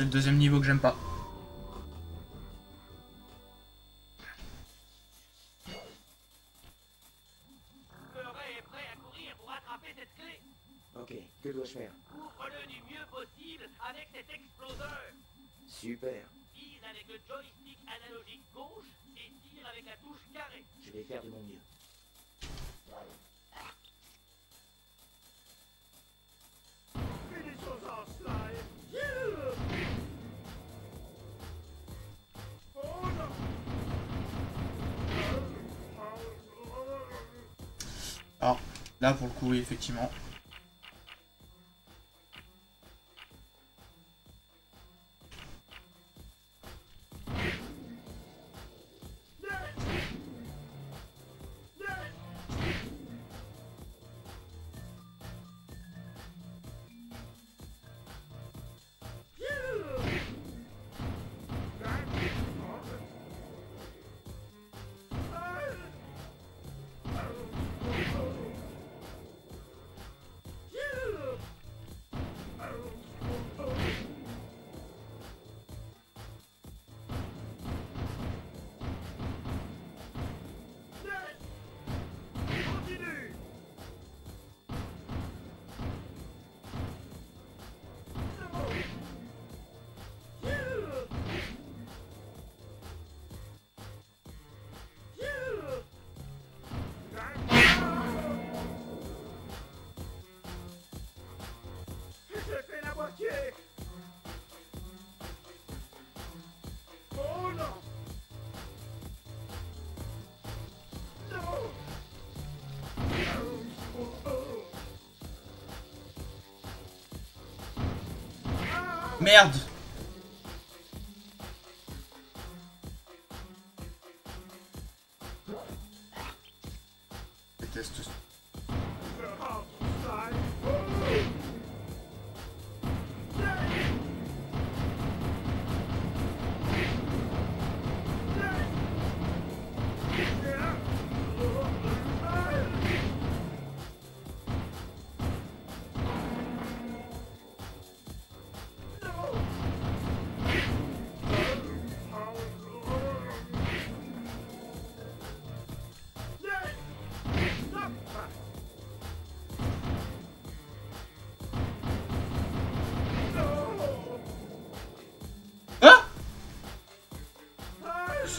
C'est le deuxième niveau que j'aime pas. Effectivement. Merde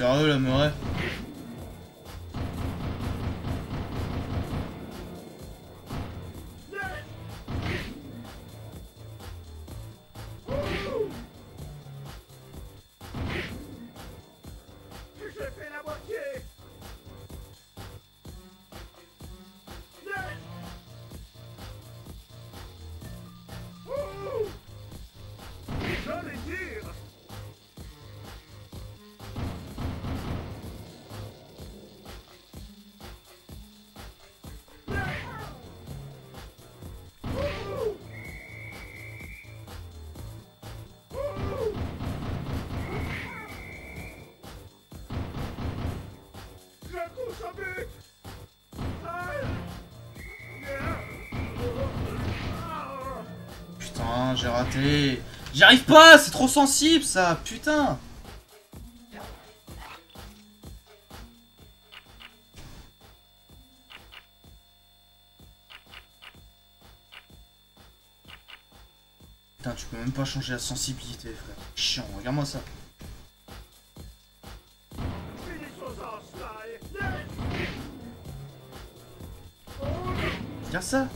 Sérieux la murée J'y arrive pas, c'est trop sensible ça, putain. Putain, tu peux même pas changer la sensibilité, frère. Chiant, regarde-moi ça. Regarde ça.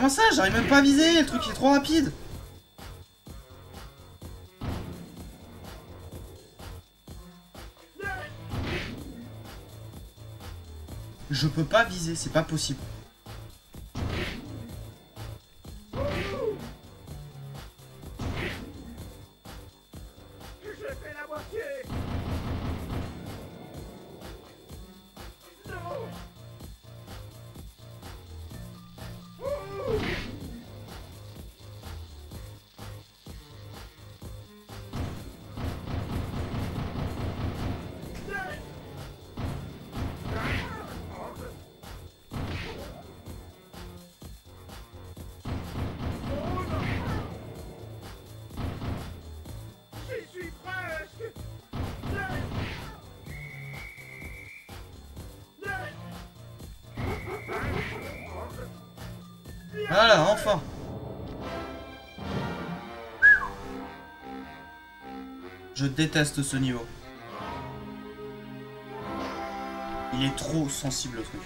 Comment ça J'arrive même pas à viser, le truc il est trop rapide. Je peux pas viser, c'est pas possible. Je déteste ce niveau. Il est trop sensible au truc.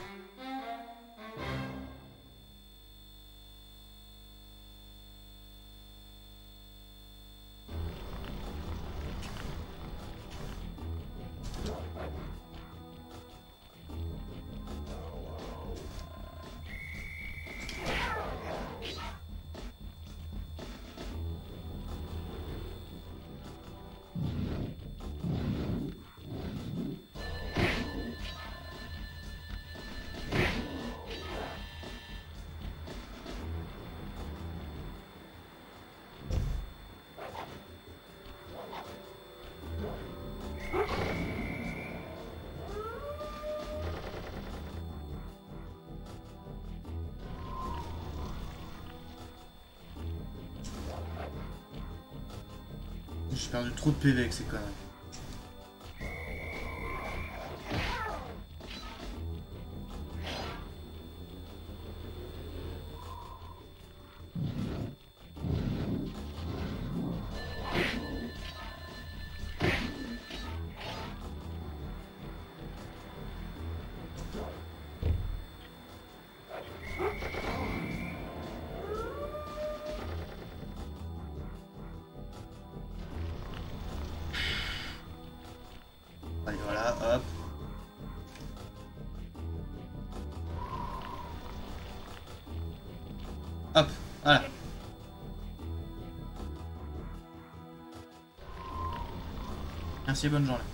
J'ai perdu trop de PV avec ces conneries. Merci, bonne journée.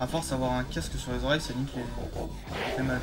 À force d'avoir un casque sur les oreilles, ça nique les... mal.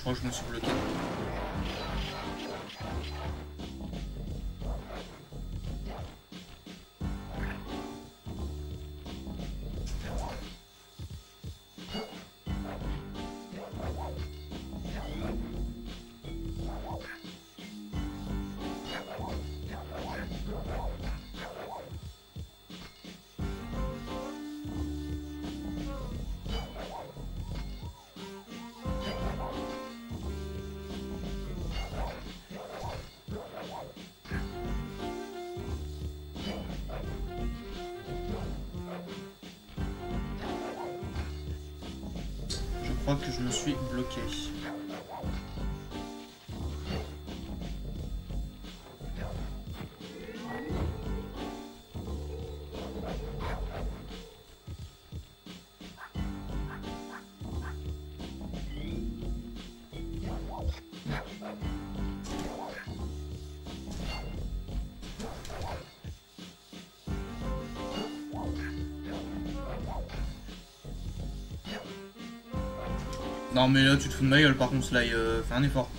Je crois que je me suis bloqué. Crois que je me suis bloqué. Non mais là tu te fous de ma gueule par contre Sly, euh, fais un effort.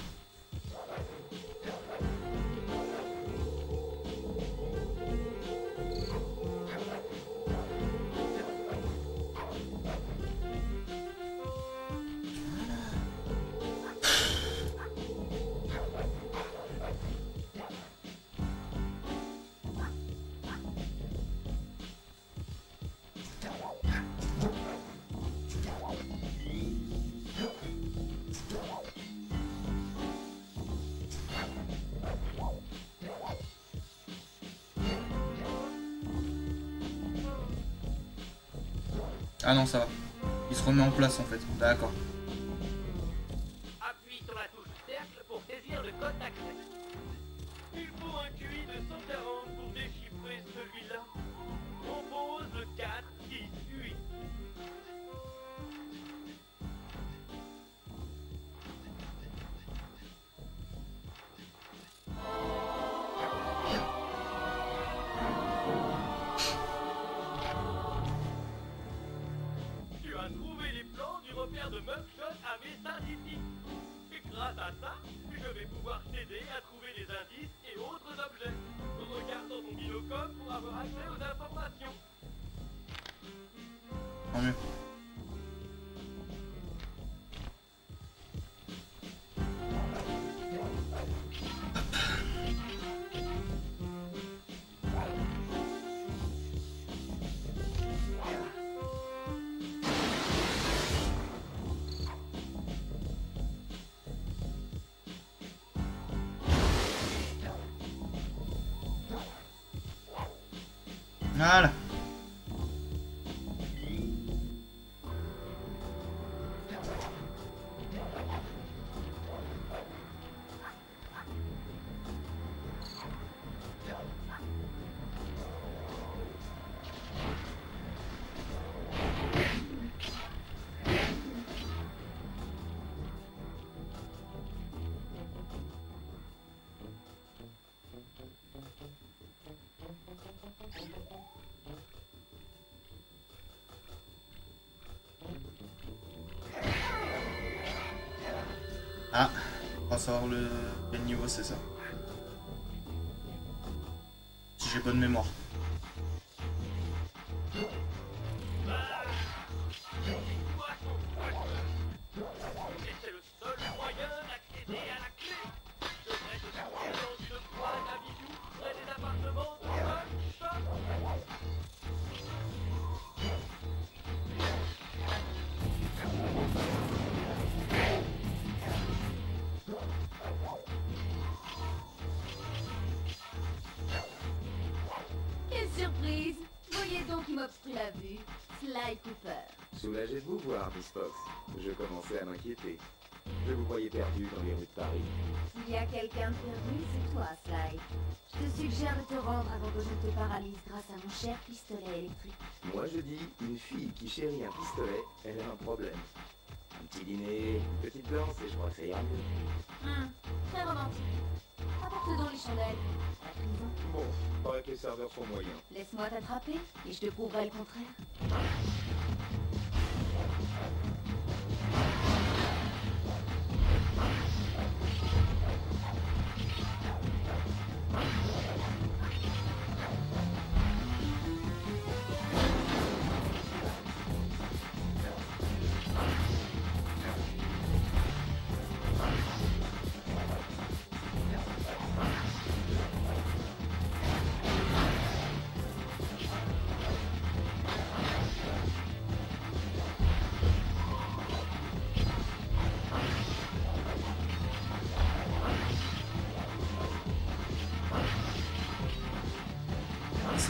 En fait. D'accord. Repère de Mugshot à Mesa City. Et grâce à ça, je vais pouvoir t'aider à trouver les indices et autres objets. Regarde dans ton binocom pour avoir accès aux informations. Tant mieux. Va savoir le niveau c'est ça. Si j'ai bonne mémoire. Grâce à mon cher pistolet électrique. Moi je dis, une fille qui chérit un pistolet, elle a un problème. Un petit dîner, une petite danse, et je crois que ça ira mieux. Hum, très romantique. Apporte donc les chandelles. À la prison. Bon, paraît que les serveurs sont moyens. Laisse-moi t'attraper et je te prouverai le contraire.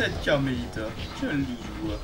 Cette Carmelita, quelle douce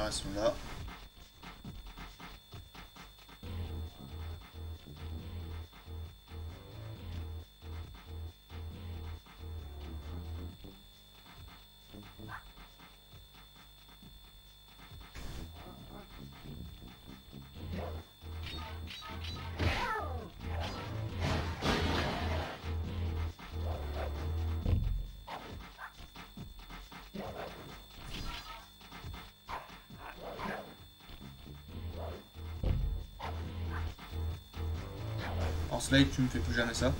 pense que les dernières elles sont Slide, tu me fais plus jamais ça.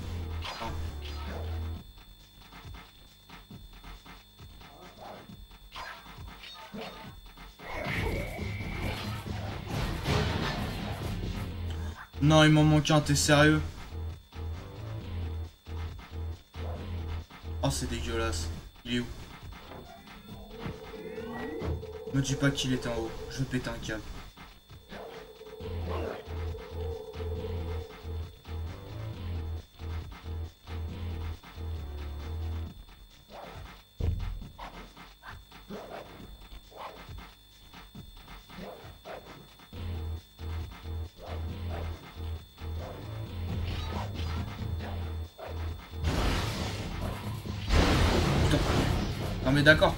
Non, il m'en manque un, t'es sérieux? Oh, c'est dégueulasse. Il est où? Me dis pas qu'il est en haut, je péter un câble. D'accord.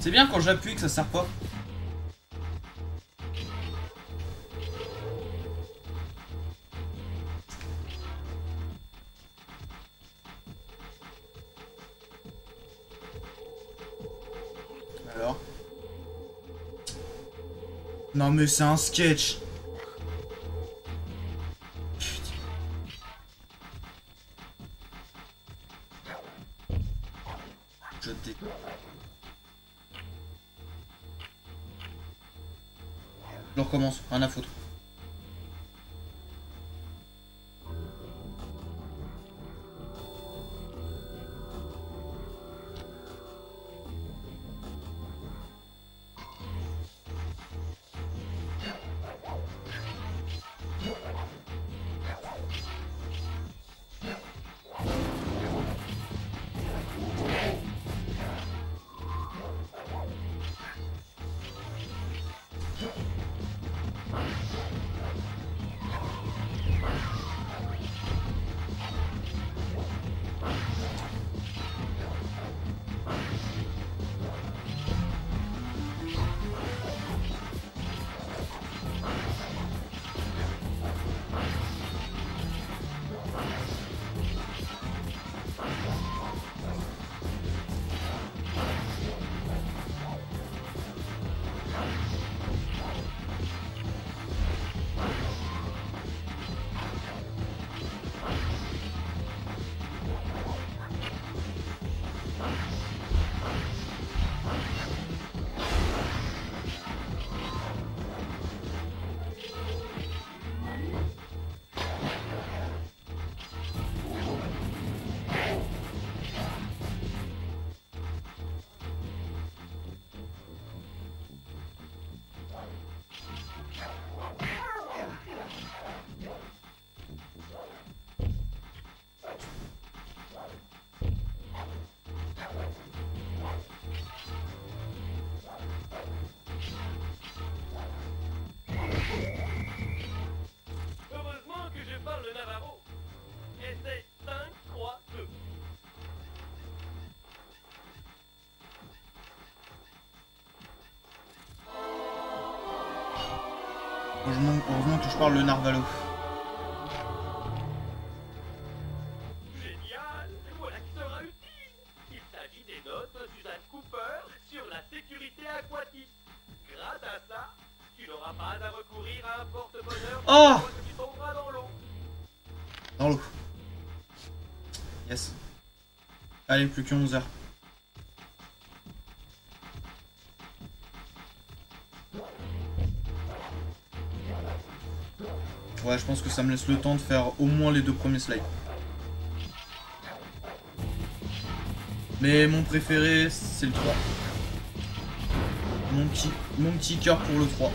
C'est bien quand j'appuie que ça sert pas. Non mais c'est un sketch. Je dé... Je recommence, rien à foutre. Le narvalo. Génial Voilà qui sera utile Il s'agit des notes de Suzanne Cooper sur la sécurité aquatique. Grâce à ça, tu n'auras pas à recourir à un porte-bonheur Oh quand tu tomberas dans l'eau. Dans l'eau. Yes. Allez, plus que 11 heures. Je pense que ça me laisse le temps de faire au moins les deux premiers slides. Mais mon préféré, c'est le 3. Mon petit, mon petit cœur pour le 3.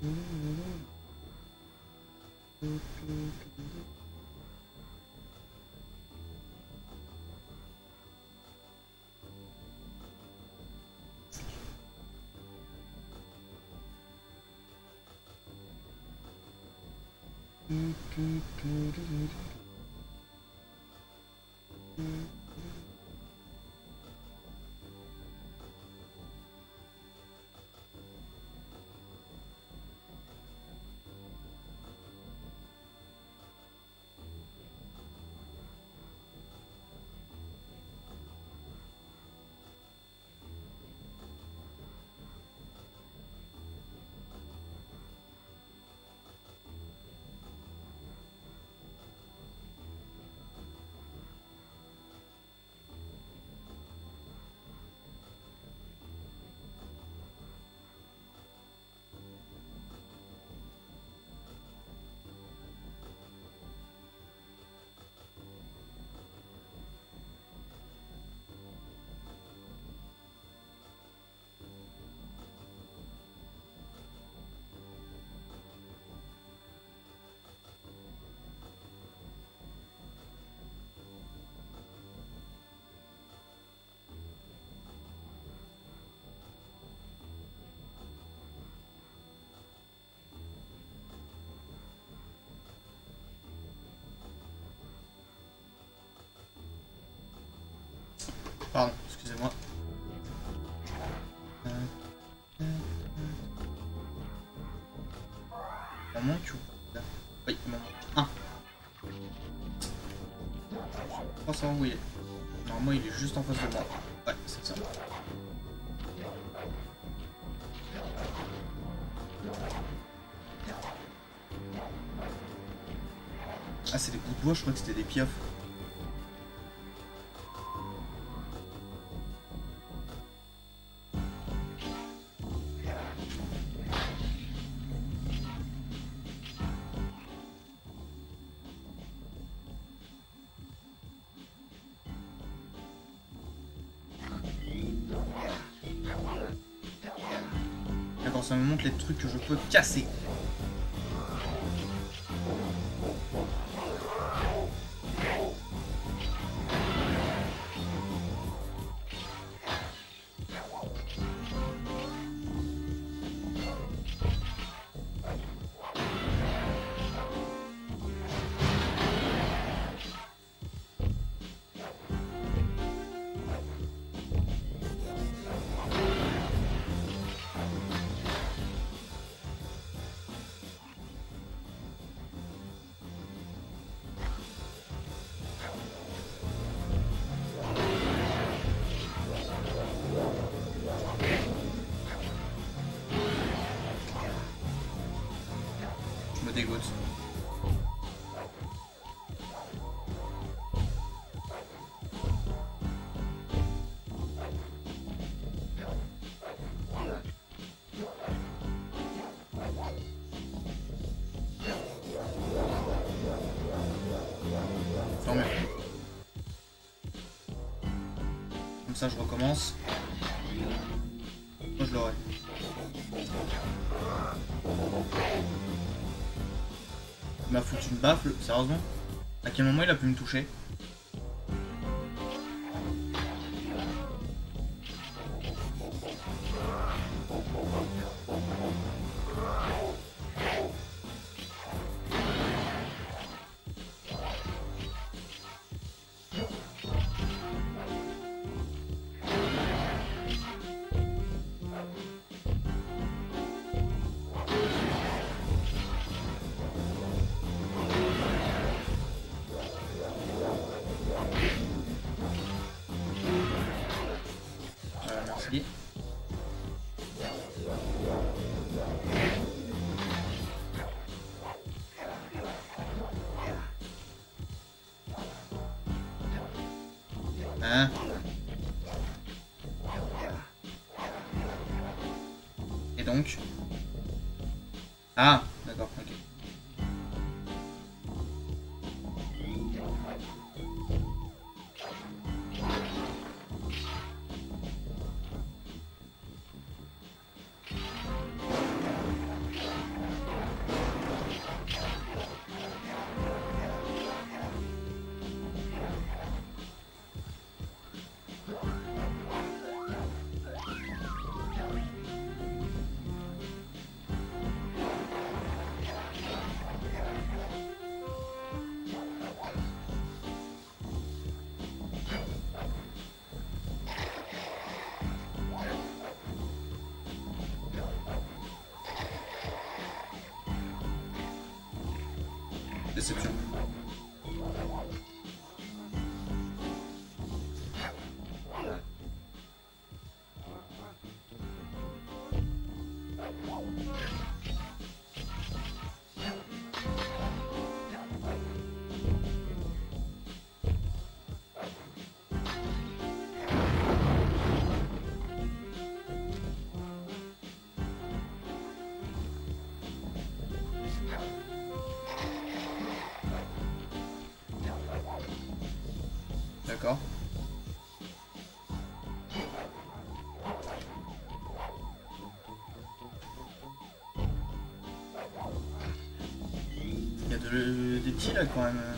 Do, do, do, do, do. Savoir. Normalement, il est juste en face de moi. Ouais, c'est ça. Ah, c'est des bouts de bois, je crois que c'était des piafs. Ça me montre les trucs que je peux casser. Sérieusement? À quel moment il a pu me toucher? petit là quand même.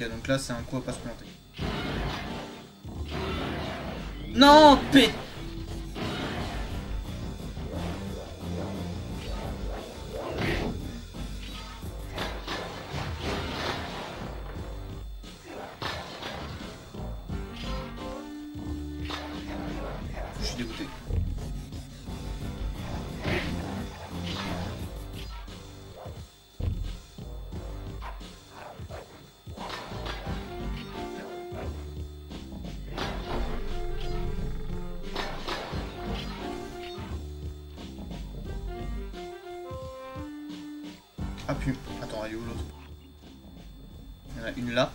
Ok, donc là c'est un coup à pas se planter. Non, pét... Je suis dégoûté. Ah pu. Attends, elle est où l'autre? Il y en a une là.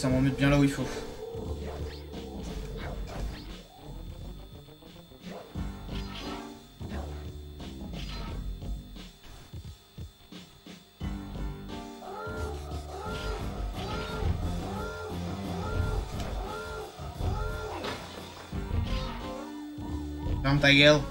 Ça me remette bien là où il faut. Ferme ta gueule.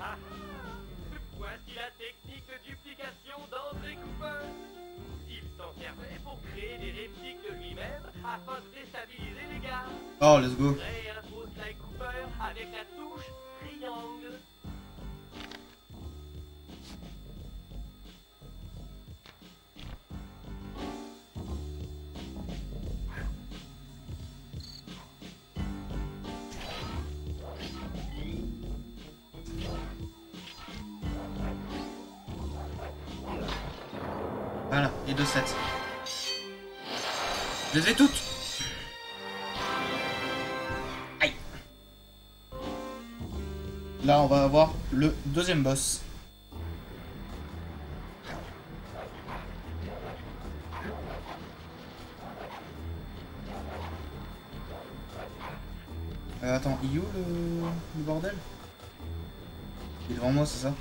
Ah Voici la technique de duplication d'André Cooper. Il s'en servait pour créer des répliques de lui-même afin de déstabiliser les gars. Oh, let's go. Deuxième boss. Euh, attends, il est où le, le bordel? Il est devant moi, c'est ça?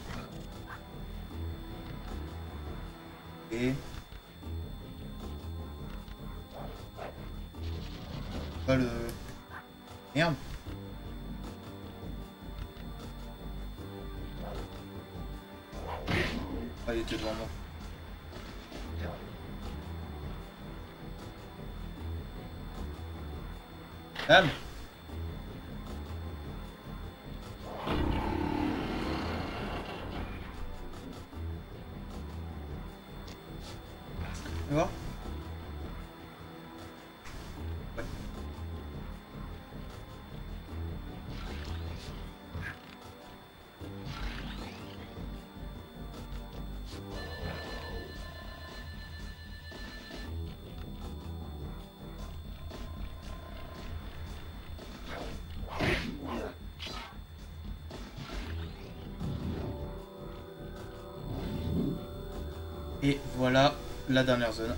Et voilà la dernière zone.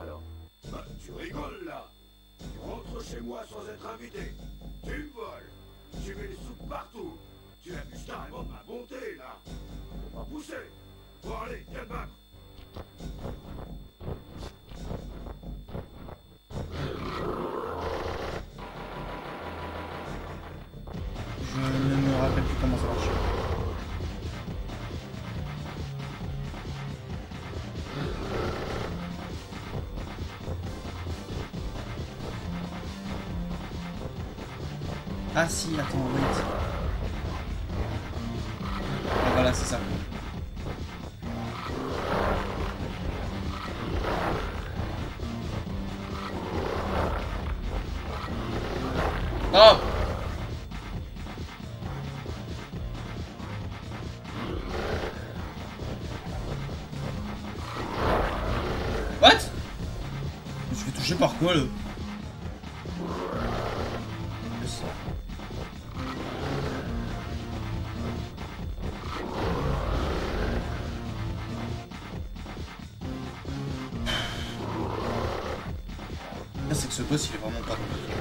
Alors, Ah si, attends, wait. Ah, voilà, c'est ça. Oh What? Je vais toucher par quoi là? c'est que ce boss il est vraiment pas compliqué.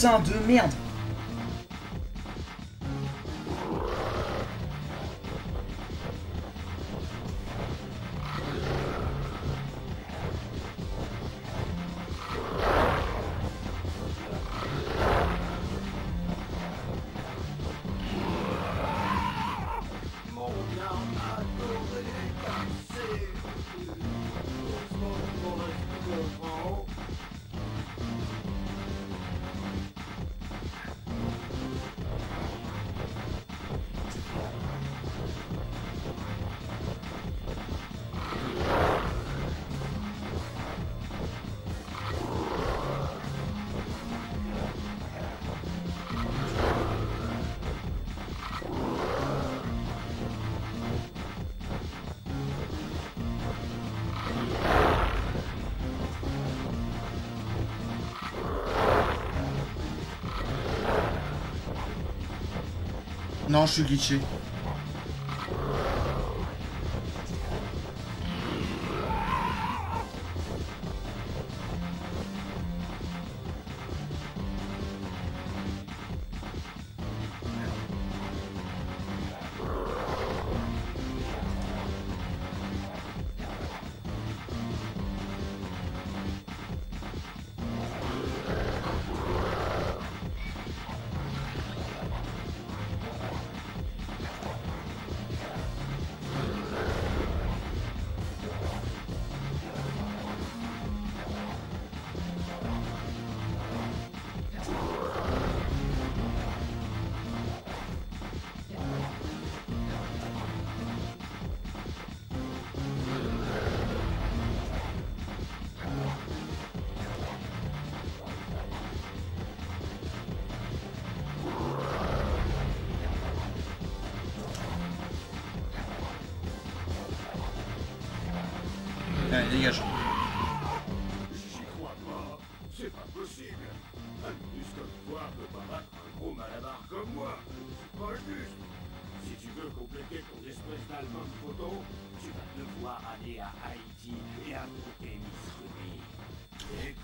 putain de merde. Non, je suis glitché.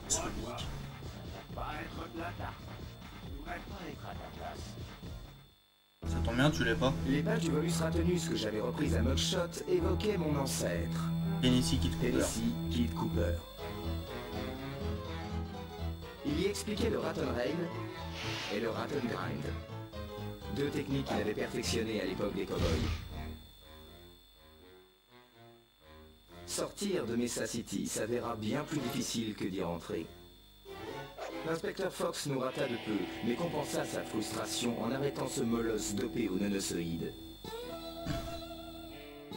Ça tombe bien, tu l'es pas. Les pages du Volus Ratenus que j'avais reprises à Mugshot évoquaient mon ancêtre, Tennessee Kid Cooper. Tennessee Kid Cooper. Il y expliquait le Raton Rain et le Raton Grind. Deux techniques qu'il avait perfectionnées à l'époque des cowboys. Sortir de Mesa City s'avéra bien plus difficile que d'y rentrer. L'inspecteur Fox nous rata de peu, mais compensa sa frustration en arrêtant ce molosse dopé au nonosoïde.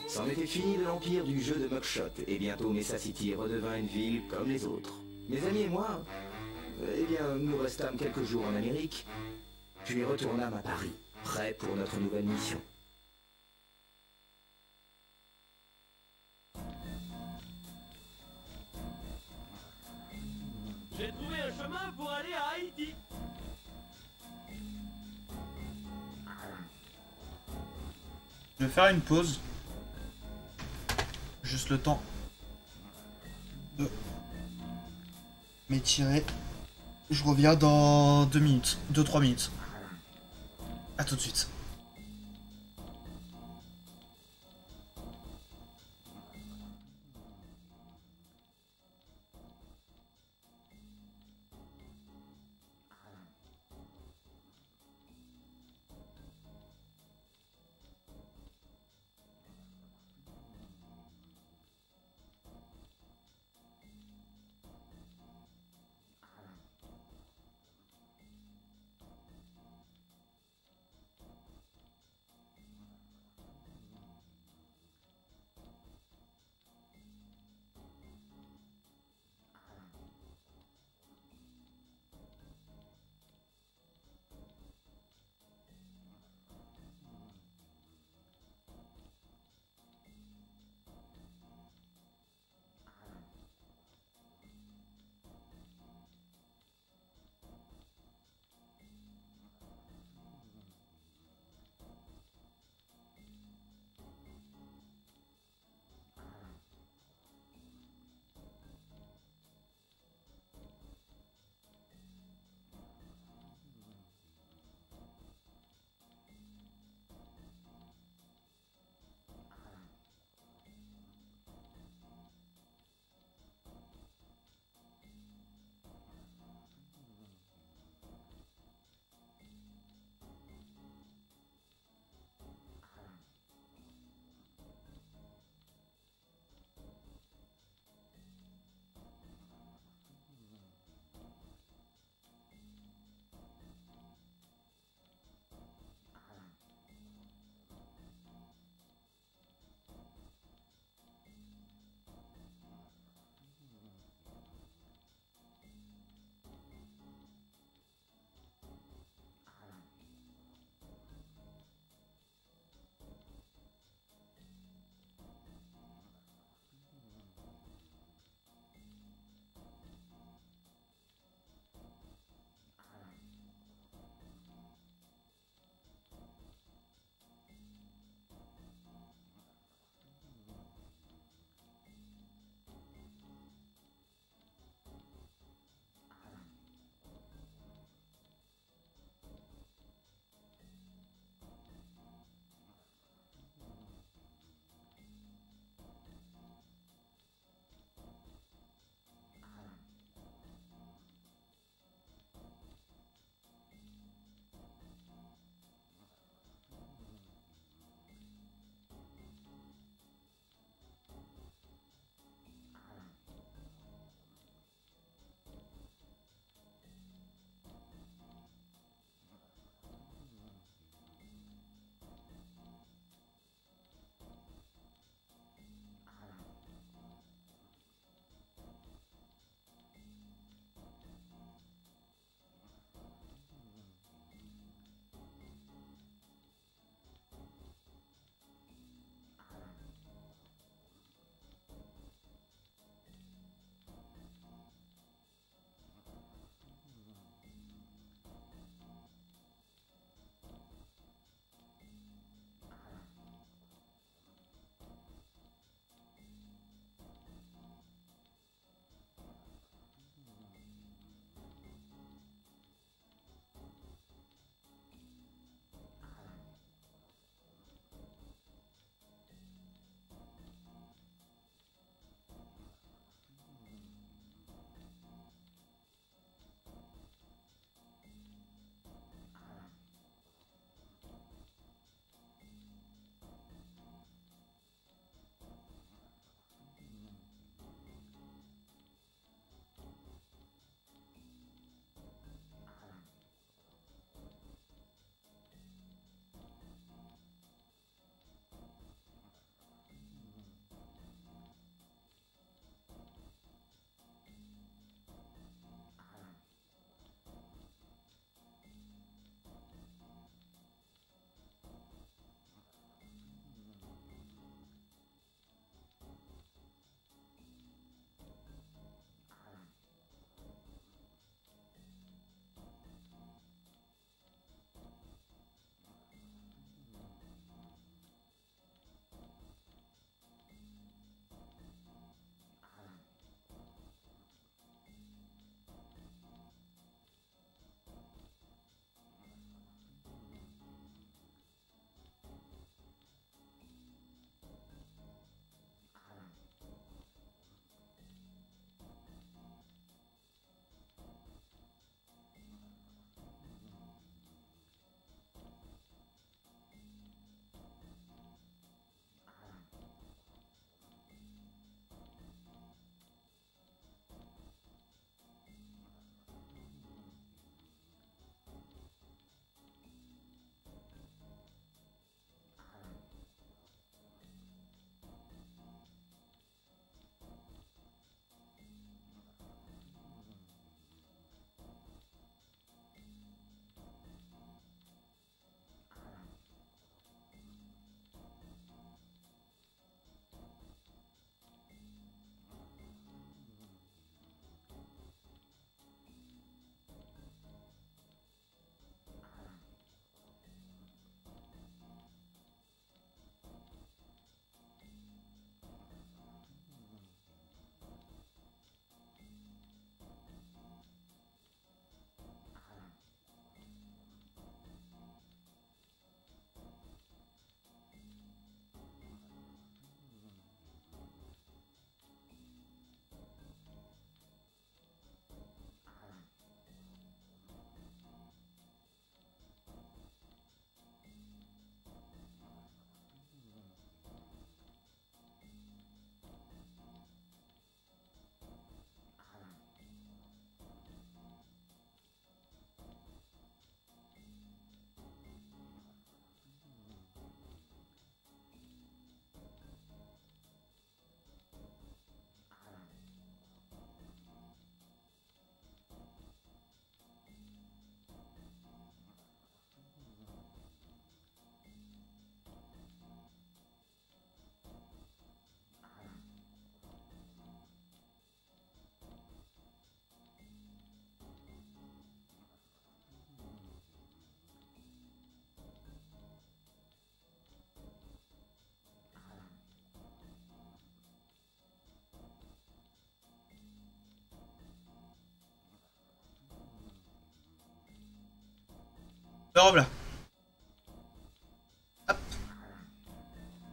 C'en était fini de l'empire du jeu de Mugshot, et bientôt Mesa City redevint une ville comme les autres. Mes amis et moi, eh bien, nous restâmes quelques jours en Amérique, puis retournâmes à Paris, prêts pour notre nouvelle mission. Je vais faire une pause. Juste le temps de m'étirer. Je reviens dans 2 minutes. 2-3 minutes. A tout de suite.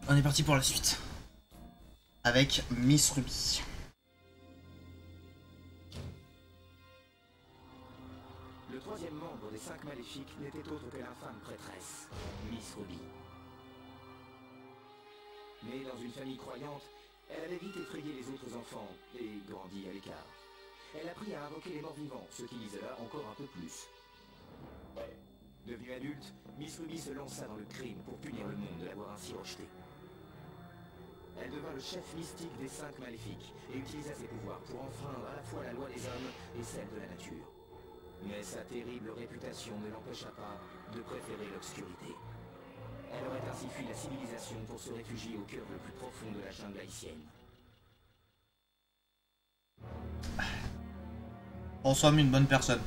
On est parti pour la suite. Avec Miss Ruby. Le troisième membre des cinq maléfiques n'était autre que l'infâme prêtresse, Miss Ruby. Née dans une famille croyante, elle avait vite effrayé les autres enfants et grandi à l'écart. Elle apprit à invoquer les morts vivants, ce qui l'isola encore un peu plus. Adulte, Miss Ruby se lança dans le crime pour punir le monde de l'avoir ainsi rejeté. Elle devint le chef mystique des cinq maléfiques et utilisa ses pouvoirs pour enfreindre à la fois la loi des hommes et celle de la nature. Mais sa terrible réputation ne l'empêcha pas de préférer l'obscurité. Elle aurait ainsi fui la civilisation pour se réfugier au cœur le plus profond de la jungle haïtienne. En somme, une bonne personne.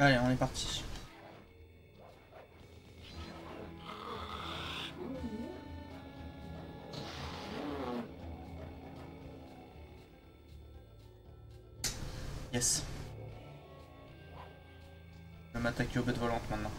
Allez, on est parti. Yes. Je vais m'attaquer aux bêtes volantes maintenant.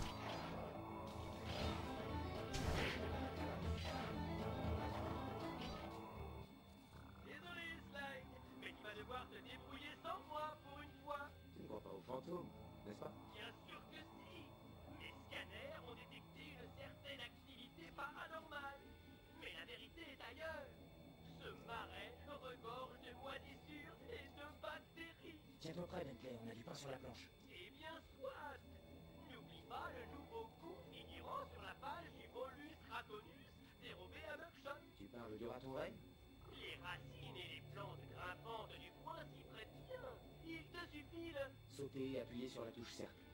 Dérobé à. Tu parles du raton vrai Les racines et les plantes grimpantes du coin s'y prêtent bien. Il te suffit de... Sauter et appuyer sur la touche cercle.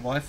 En bref,